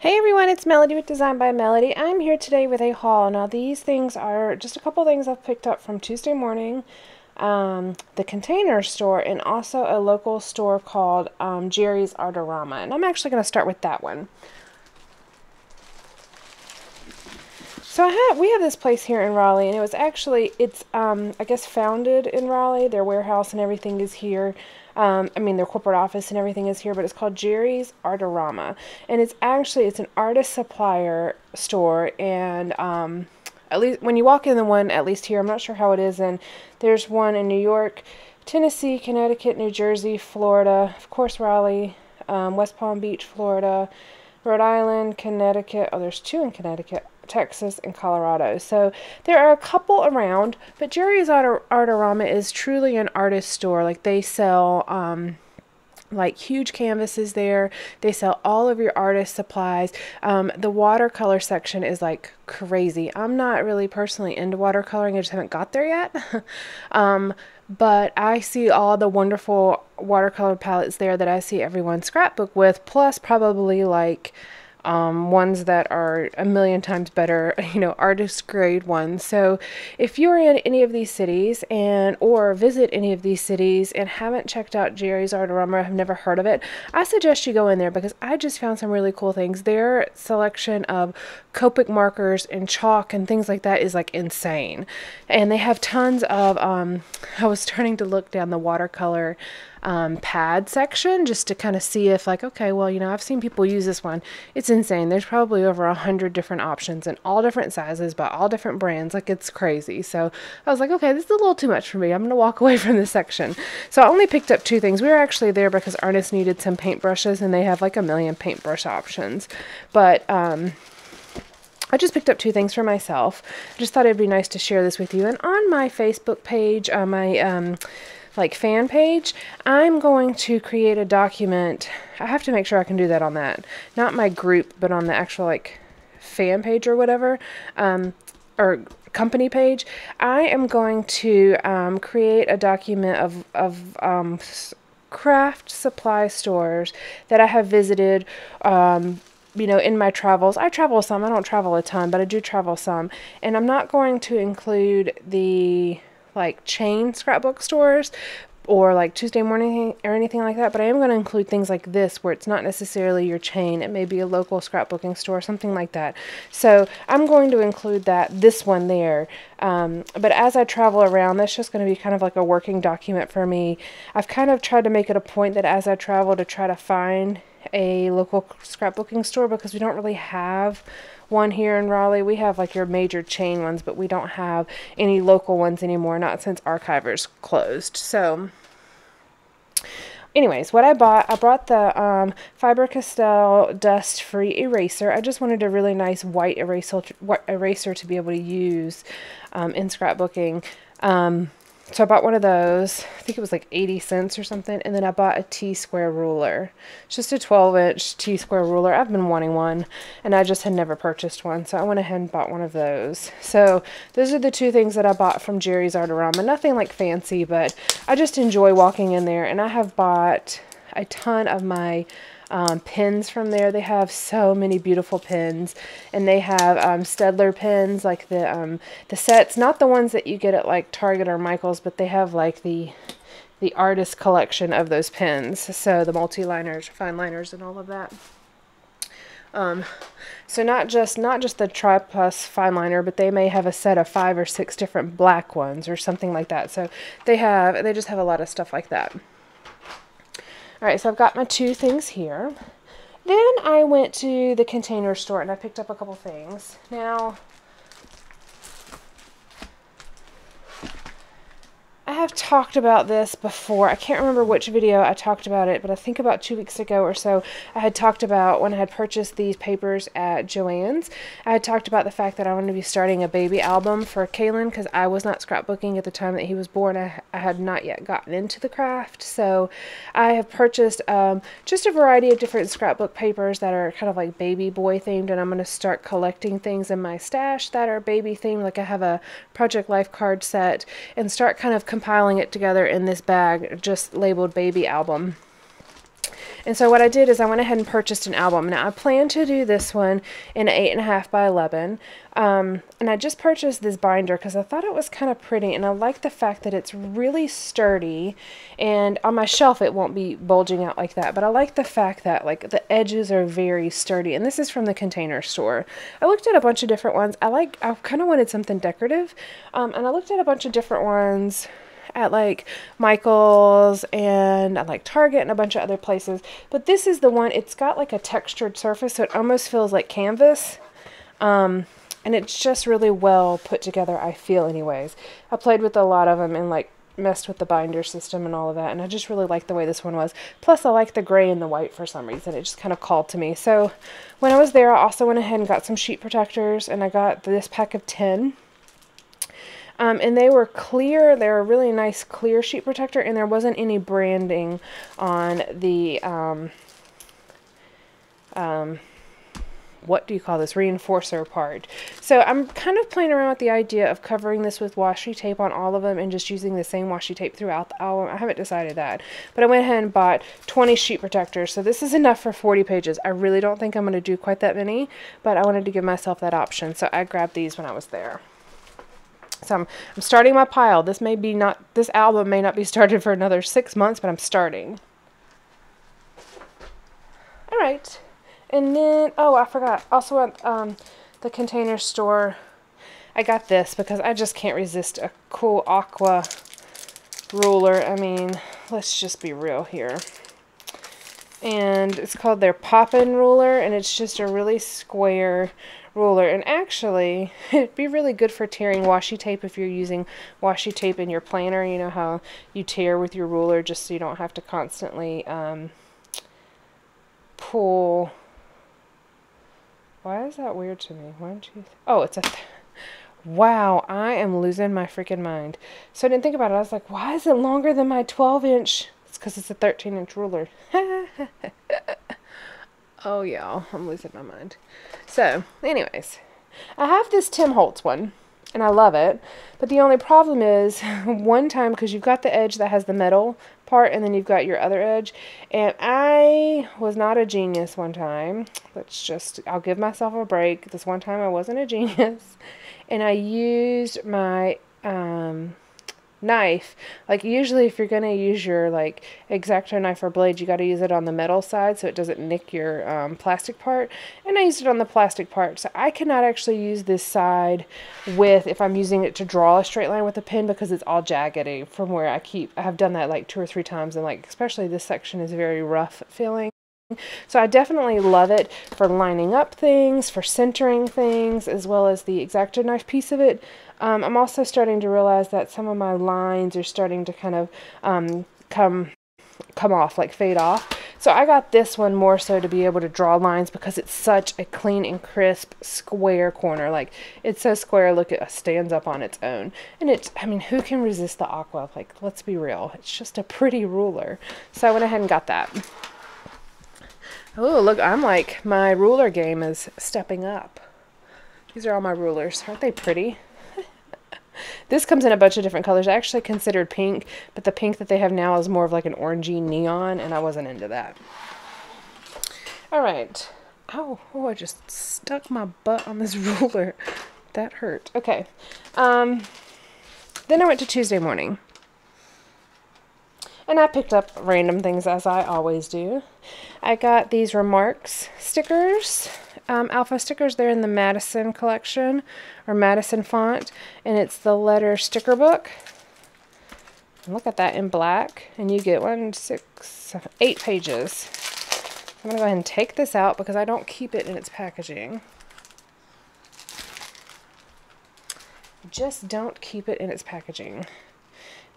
Hey everyone, it's Melody with Design by Melody. I'm here today with a haul. Now these things are just a couple things I've picked up from Tuesday morning, um, the container store, and also a local store called um, Jerry's Artarama. And I'm actually going to start with that one. So I have, we have this place here in Raleigh, and it was actually, it's, um, I guess, founded in Raleigh. Their warehouse and everything is here. Um, I mean, their corporate office and everything is here, but it's called Jerry's Artarama, and it's actually it's an artist supplier store, and um, at least when you walk in the one, at least here, I'm not sure how it is, and there's one in New York, Tennessee, Connecticut, New Jersey, Florida, of course Raleigh, um, West Palm Beach, Florida, Rhode Island, Connecticut. Oh, there's two in Connecticut. Texas, and Colorado. So there are a couple around, but Jerry's Art- Artarama is truly an artist store. Like they sell um, like huge canvases there. They sell all of your artist supplies. Um, the watercolor section is like crazy. I'm not really personally into watercoloring. I just haven't got there yet. um, but I see all the wonderful watercolor palettes there that I see everyone scrapbook with, plus probably like um, ones that are a million times better, you know, artist grade ones. So if you're in any of these cities and or visit any of these cities and haven't checked out Jerry's Artarama have never heard of it, I suggest you go in there because I just found some really cool things. Their selection of Copic markers and chalk and things like that is like insane. And they have tons of, um, I was starting to look down the watercolor um, pad section just to kind of see if like okay well you know I've seen people use this one. It's insane. There's probably over a hundred different options and all different sizes by all different brands. Like it's crazy. So I was like okay this is a little too much for me. I'm gonna walk away from this section. So I only picked up two things. We were actually there because artists needed some paintbrushes and they have like a million paintbrush options. But um I just picked up two things for myself. I just thought it'd be nice to share this with you. And on my Facebook page, uh, my um, like fan page, I'm going to create a document. I have to make sure I can do that on that. Not my group, but on the actual like fan page or whatever. Um, or company page. I am going to um, create a document of, of um, craft supply stores that I have visited um, you know, in my travels, I travel some. I don't travel a ton, but I do travel some. And I'm not going to include the like chain scrapbook stores or like Tuesday morning or anything like that, but I am going to include things like this where it's not necessarily your chain. It may be a local scrapbooking store, something like that. So I'm going to include that, this one there. Um, but as I travel around, that's just going to be kind of like a working document for me. I've kind of tried to make it a point that as I travel to try to find a local scrapbooking store because we don't really have one here in Raleigh. We have like your major chain ones, but we don't have any local ones anymore, not since Archivers closed. So anyways, what I bought, I brought the um, Faber-Castell dust-free eraser. I just wanted a really nice white eraser, eraser to be able to use um, in scrapbooking. Um, so I bought one of those. I think it was like 80 cents or something. And then I bought a T-square ruler. It's just a 12-inch T-square ruler. I've been wanting one, and I just had never purchased one. So I went ahead and bought one of those. So those are the two things that I bought from Jerry's Artarama. Nothing like fancy, but I just enjoy walking in there. And I have bought a ton of my um, pins from there. They have so many beautiful pins, and they have um, Staedtler pins, like the um, the sets, not the ones that you get at like Target or Michaels, but they have like the the artist collection of those pins. So the multi-liners, fine liners, and all of that. Um, so not just not just the Tri Plus fine liner, but they may have a set of five or six different black ones or something like that. So they have they just have a lot of stuff like that. All right, so I've got my two things here. Then I went to the container store and I picked up a couple things. Now, have talked about this before. I can't remember which video I talked about it, but I think about two weeks ago or so, I had talked about when I had purchased these papers at Joann's. I had talked about the fact that I wanted to be starting a baby album for Kalen because I was not scrapbooking at the time that he was born. I, I had not yet gotten into the craft. So I have purchased um, just a variety of different scrapbook papers that are kind of like baby boy themed, and I'm going to start collecting things in my stash that are baby themed. Like I have a Project Life card set and start kind of compiling it together in this bag just labeled baby album. And so what I did is I went ahead and purchased an album. Now I plan to do this one in an 8.5 by 11. Um, and I just purchased this binder because I thought it was kind of pretty. And I like the fact that it's really sturdy. And on my shelf it won't be bulging out like that. But I like the fact that like the edges are very sturdy. And this is from the Container Store. I looked at a bunch of different ones. I like, I kind of wanted something decorative. Um, and I looked at a bunch of different ones at like Michael's and at like Target and a bunch of other places. But this is the one, it's got like a textured surface, so it almost feels like canvas. Um, and it's just really well put together, I feel, anyways. I played with a lot of them and like messed with the binder system and all of that, and I just really like the way this one was. Plus, I like the gray and the white for some reason. It just kind of called to me. So, when I was there, I also went ahead and got some sheet protectors, and I got this pack of 10. Um, and they were clear. They were a really nice clear sheet protector, and there wasn't any branding on the, um, um, what do you call this, reinforcer part. So I'm kind of playing around with the idea of covering this with washi tape on all of them and just using the same washi tape throughout the album. I haven't decided that. But I went ahead and bought 20 sheet protectors. So this is enough for 40 pages. I really don't think I'm going to do quite that many, but I wanted to give myself that option. So I grabbed these when I was there. So I'm, I'm starting my pile. This may be not, this album may not be started for another six months, but I'm starting. All right. And then, oh, I forgot. Also at um, the container store, I got this because I just can't resist a cool aqua ruler. I mean, let's just be real here. And it's called their Poppin' Ruler, and it's just a really square ruler. And actually, it'd be really good for tearing washi tape if you're using washi tape in your planner. You know how you tear with your ruler just so you don't have to constantly um, pull. Why is that weird to me? Why don't you? Oh, it's a. wow, I am losing my freaking mind. So I didn't think about it. I was like, why is it longer than my 12 inch? It's because it's a 13 inch ruler. Oh, yeah, I'm losing my mind. So, anyways, I have this Tim Holtz one, and I love it. But the only problem is, one time, because you've got the edge that has the metal part, and then you've got your other edge, and I was not a genius one time. Let's just, I'll give myself a break. This one time I wasn't a genius, and I used my, um, knife, like usually if you're going to use your like X-Acto knife or blade, you got to use it on the metal side so it doesn't nick your um, plastic part. And I used it on the plastic part. So I cannot actually use this side with, if I'm using it to draw a straight line with a pen because it's all jaggedy from where I keep, I have done that like two or three times and like, especially this section is very rough feeling. So I definitely love it for lining up things, for centering things, as well as the X-Acto knife piece of it. Um, I'm also starting to realize that some of my lines are starting to kind of um, come come off, like fade off. So I got this one more so to be able to draw lines because it's such a clean and crisp square corner. Like it's so square, look, it stands up on its own. And it's, I mean, who can resist the aqua? Like, let's be real. It's just a pretty ruler. So I went ahead and got that. Oh, look, I'm like, my ruler game is stepping up. These are all my rulers. Aren't they pretty? This comes in a bunch of different colors. I actually considered pink, but the pink that they have now is more of like an orangey neon, and I wasn't into that. All right. Oh, oh, I just stuck my butt on this ruler. That hurt. Okay. Um, then I went to Tuesday morning. And I picked up random things as I always do. I got these Remarks stickers, um, alpha stickers. They're in the Madison collection, or Madison font, and it's the letter sticker book. Look at that in black, and you get one, six, seven, eight pages. I'm going to go ahead and take this out because I don't keep it in its packaging. Just don't keep it in its packaging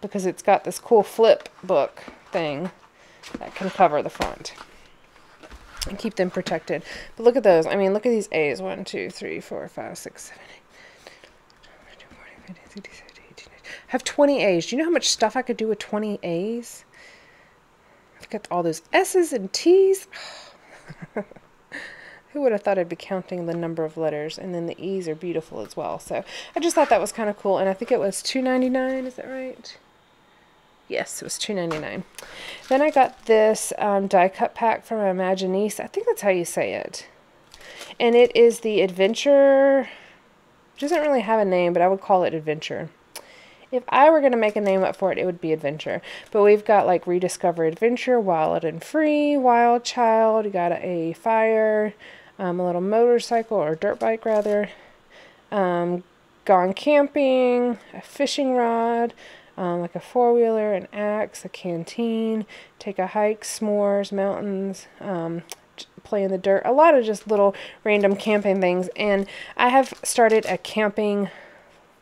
because it's got this cool flip book thing that can cover the front and keep them protected. But look at those. I mean, look at these A's. 1, 2, 3, 4, 5, 6, 7, 8, I have 20 A's. Do you know how much stuff I could do with 20 A's? I've got all those S's and T's. Who would have thought I'd be counting the number of letters? And then the E's are beautiful as well. So I just thought that was kind of cool. And I think it was $2.99. Is that right? Yes, it was two ninety nine. Then I got this um, die cut pack from Imaginisce. I think that's how you say it. And it is the Adventure. It doesn't really have a name, but I would call it Adventure. If I were going to make a name up for it, it would be Adventure. But we've got like Rediscover Adventure, Wild and Free, Wild Child. You got a fire, um, a little motorcycle or dirt bike rather. Um, gone camping, a fishing rod, um, like a four wheeler, an axe, a canteen, take a hike, s'mores, mountains, um, play in the dirt. A lot of just little random camping things. And I have started a camping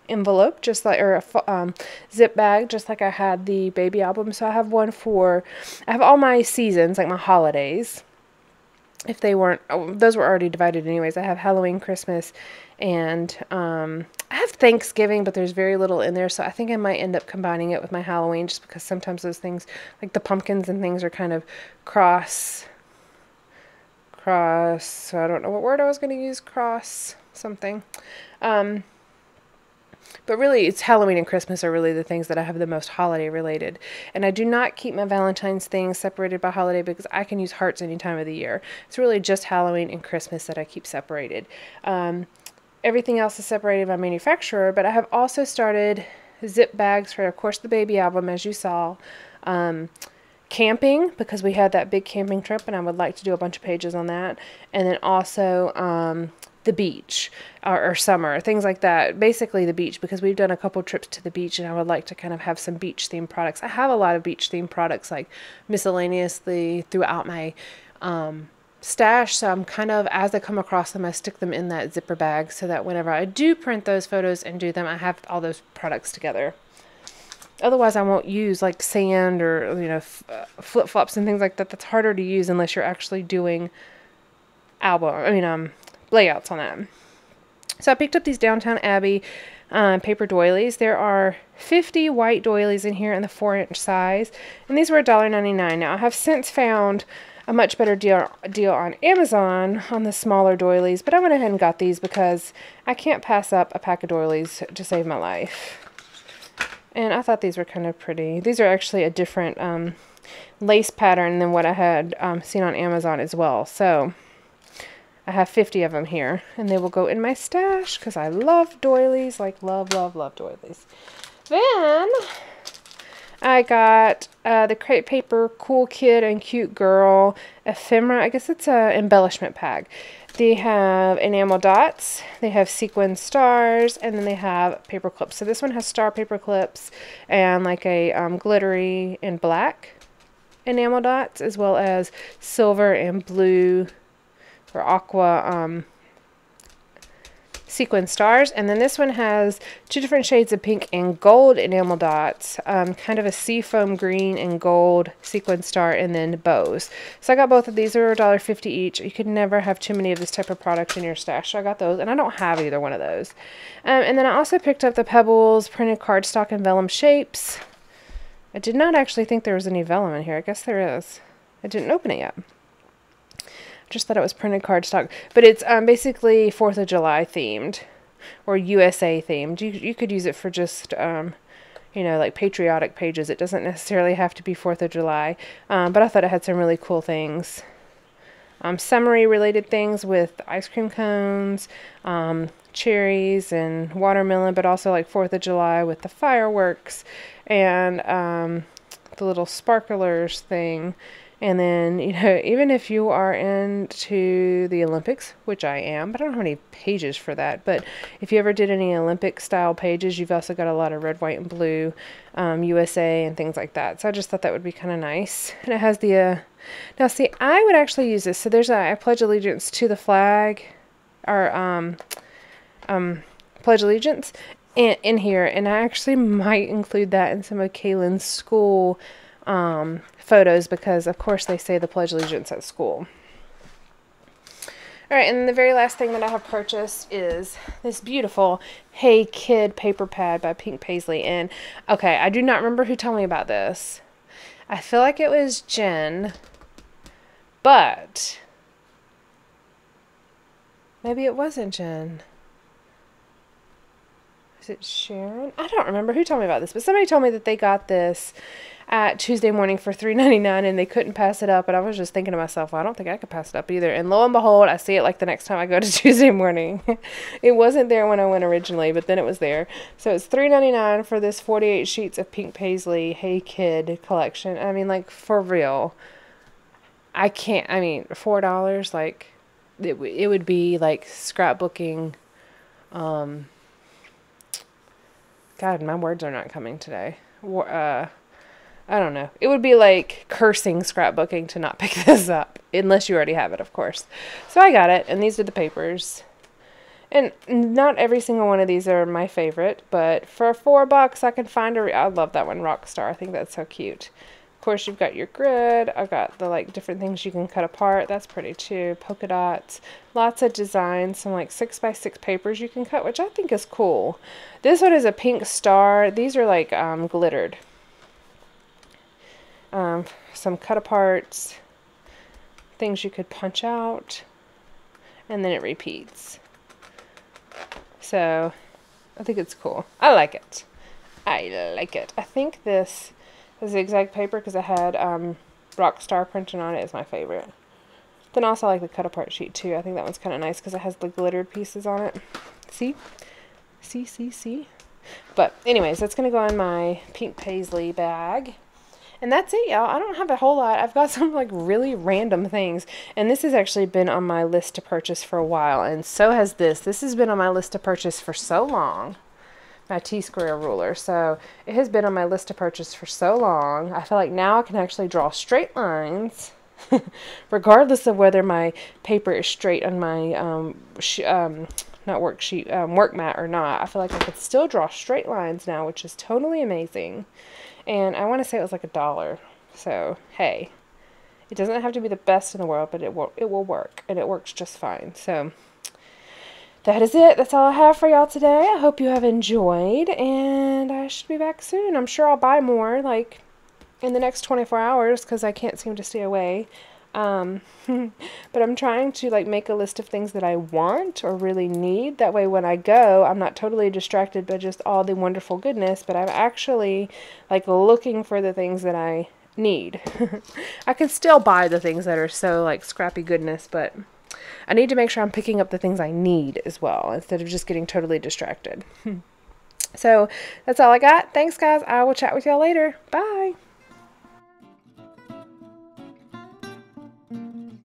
envelope, just like, or a um, zip bag, just like I had the baby album. So I have one for, I have all my seasons, like my holidays. If they weren't, oh, those were already divided anyways. I have Halloween, Christmas, and um, I have Thanksgiving, but there's very little in there, so I think I might end up combining it with my Halloween just because sometimes those things, like the pumpkins and things, are kind of cross. Cross. So I don't know what word I was going to use. Cross something. Um, but really, it's Halloween and Christmas are really the things that I have the most holiday related. And I do not keep my Valentine's things separated by holiday because I can use hearts any time of the year. It's really just Halloween and Christmas that I keep separated. Um, everything else is separated by manufacturer, but I have also started zip bags for, of course, the baby album, as you saw. Um, camping, because we had that big camping trip, and I would like to do a bunch of pages on that. And then also um, the beach or, or, summer, things like that. Basically, the beach, because we've done a couple trips to the beach, and I would like to kind of have some beach themed products. I have a lot of beach themed products, like miscellaneously throughout my. Um, stash so I'm kind of as I come across them I stick them in that zipper bag so that whenever I do print those photos and do them I have all those products together otherwise I won't use like sand or you know uh, flip-flops and things like that that's harder to use unless you're actually doing album I mean um layouts on them so I picked up these Downton Abbey um, paper doilies. There are 50 white doilies in here in the 4 inch size, and these were $1.99. Now, I have since found a much better deal deal on Amazon on the smaller doilies, but I went ahead and got these because I can't pass up a pack of doilies to save my life. And I thought these were kind of pretty. These are actually a different um, lace pattern than what I had um, seen on Amazon as well. So I have 50 of them here, and they will go in my stash because I love doilies, like love, love, love doilies. Then I got uh, the Crate Paper Cool Kid and Cute Girl Ephemera. I guess it's an embellishment pack. They have enamel dots, they have sequin stars, and then they have paper clips. So this one has star paper clips and like a um, glittery and black enamel dots, as well as silver and blue or aqua um, sequin stars. And then this one has two different shades of pink and gold enamel dots, um, kind of a seafoam green and gold sequin star, and then bows. So I got both of these. They're $1.50 each. You could never have too many of this type of product in your stash. So I got those, and I don't have either one of those. Um, and then I also picked up the Pebbles printed cardstock and vellum shapes. I did not actually think there was any vellum in here. I guess there is. I didn't open it yet just thought it was printed cardstock. But it's um, basically 4th of July themed or USA themed. You, you could use it for just, um, you know, like patriotic pages. It doesn't necessarily have to be 4th of July. Um, but I thought it had some really cool things. Um, summary related things with ice cream cones, um, cherries, and watermelon, but also like 4th of July with the fireworks and um, the little sparklers thing and then, you know, even if you are into the Olympics, which I am, but I don't have any pages for that. But if you ever did any Olympic style pages, you've also got a lot of red, white, and blue um, USA and things like that. So I just thought that would be kind of nice. And it has the, uh, now see, I would actually use this. So there's a, I pledge allegiance to the flag, or, um, um, pledge allegiance in, in here. And I actually might include that in some of Kaylin's school um, photos because, of course, they say the Pledge Allegiance at school. All right, and the very last thing that I have purchased is this beautiful Hey Kid paper pad by Pink Paislee. And, okay, I do not remember who told me about this. I feel like it was Jen, but maybe it wasn't Jen. is it Sharon? I don't remember who told me about this, but somebody told me that they got this at Tuesday morning for three ninety nine, and they couldn't pass it up. And I was just thinking to myself, well, I don't think I could pass it up either. And lo and behold, I see it like the next time I go to Tuesday morning. it wasn't there when I went originally, but then it was there. So it's three ninety nine for this forty eight sheets of pink paislee Hey Kid collection. I mean, like for real. I can't. I mean, four dollars. Like, it it would be like scrapbooking. Um, God, my words are not coming today. Uh, I don't know. It would be like cursing scrapbooking to not pick this up, unless you already have it, of course. So I got it, and these are the papers. And not every single one of these are my favorite, but for four bucks, I can find a. I love that one, Rockstar. I think that's so cute. Of course, you've got your grid. I've got the like different things you can cut apart. That's pretty too. Polka dots. Lots of designs. Some like six by six papers you can cut, which I think is cool. This one is a pink star. These are like um, glittered. Um, some cut aparts. Things you could punch out. And then it repeats. So, I think it's cool. I like it. I like it. I think this zigzag paper because it had um, Rockstar printing on it is my favorite. Then also I like the cut apart sheet too. I think that one's kind of nice because it has the glittered pieces on it. See? See, see, see? But anyways, that's going to go in my pink paislee bag. And that's it, y'all. I don't have a whole lot. I've got some like really random things. And this has actually been on my list to purchase for a while. And so has this. This has been on my list to purchase for so long my T-square ruler. So it has been on my list to purchase for so long. I feel like now I can actually draw straight lines regardless of whether my paper is straight on my um, um, not worksheet, um, work mat or not. I feel like I could still draw straight lines now, which is totally amazing. And I want to say it was like a dollar. So, hey, it doesn't have to be the best in the world, but it will, it will work, and it works just fine. So, that is it. That's all I have for y'all today. I hope you have enjoyed, and I should be back soon. I'm sure I'll buy more, like, in the next 24 hours, because I can't seem to stay away. Um, but I'm trying to, like, make a list of things that I want or really need. That way, when I go, I'm not totally distracted by just all the wonderful goodness, but I'm actually, like, looking for the things that I need. I can still buy the things that are so, like, scrappy goodness, but I need to make sure I'm picking up the things I need as well instead of just getting totally distracted. so that's all I got. Thanks, guys. I will chat with y'all later. Bye.